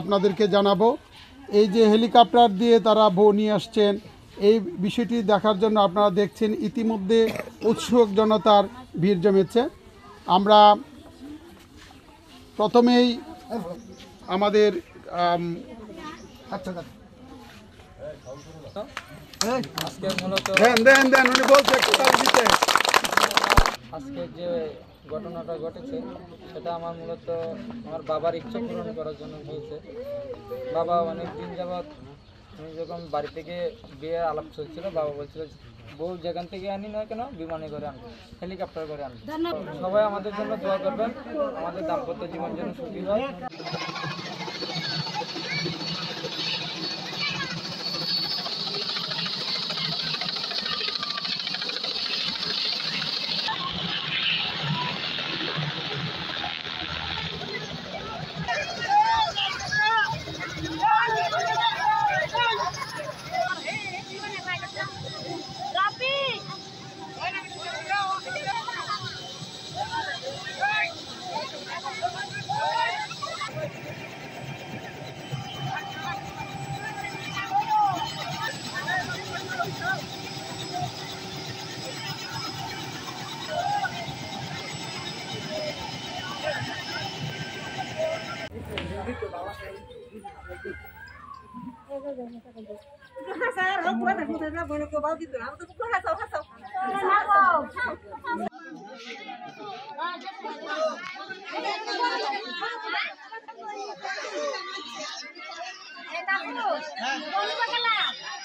আপনাদেরকে জানাব এই যে হেলিকপ্টার দিয়ে তারা বউ নিয়ে আসছেন এই বিষয়টি দেখার জন্য আপনারা দেখছেন ইতিমধ্যে উৎসুক জনতার ভিড় জমেছে আমরা প্রথমেই আমাদের মূলত দেন দেন দেন উনি বলছে। আজকে যে ঘটনাটা ঘটেছে সেটা আমার মূলত আমার বাবার ইচ্ছা পূরণ করার জন্য হয়েছে। বাবা অনেক দিন যাবৎ আমি যখন বাড়ি থেকে বিয়ের আলাপ চলছিল বাবা বলছিল বউ যেখান থেকে আনি না কেন বিমানে করে আনব হেলিকপ্টার করে আনব সবাই আমাদের জন্য দোয়া করবেন আমাদের দাম্পত্য জীবন যেন সুখী হয়। Nah,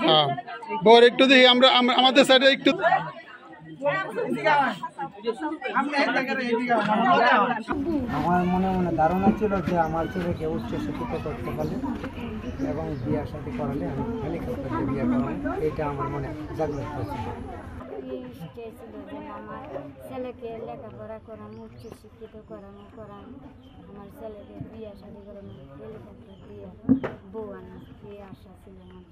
হ্যাঁ বর একটু দেখি আমরা আমাদের সাইডে একটু আমার মনে মনে ধারণা ছিল যে আমার ছেলেকে উচ্চ শিক্ষিত করতে পারলে এবং বিয়ার সাথে করালে আমি হেলিকপ্টার বিয়ে করাবো এটা আমার মনে জাগ্রত হয়েছিল। চেয়েছিল যে আমার ছেলেকে লেখাপড়া করানো উচ্চ শিক্ষিত করানো করানো আমার ছেলেকে বিয়ে শাদি করানো হেলিকপ্টার দিয়ে বউ আনা এই আশা ছিল আমার।